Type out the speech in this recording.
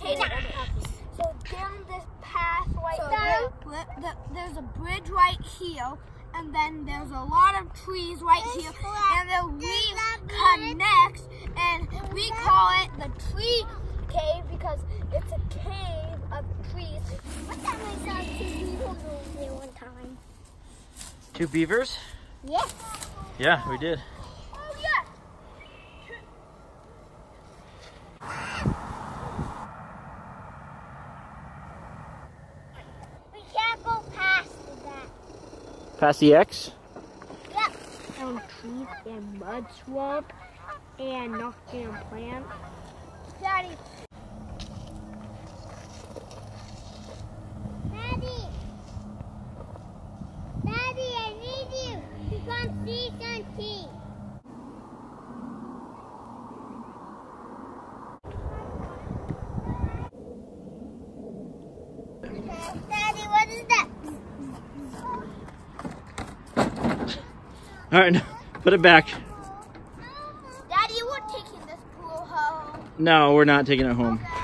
Hey, now. so down this path right so there, there, there, there's a bridge right here, and then there's a lot of trees right this here, and then we connect, and we call it the tree cave because it's a cave of trees. What that myself two beavers there one time? Two beavers? Yes. Yeah, we did. Past the X? Yep. Found trees and mud swamp and knocked down plants. Daddy, Daddy! Daddy, I need you see something. Daddy, what is that? All right, put it back. Daddy, we're taking this pool home. No, we're not taking it home. Okay.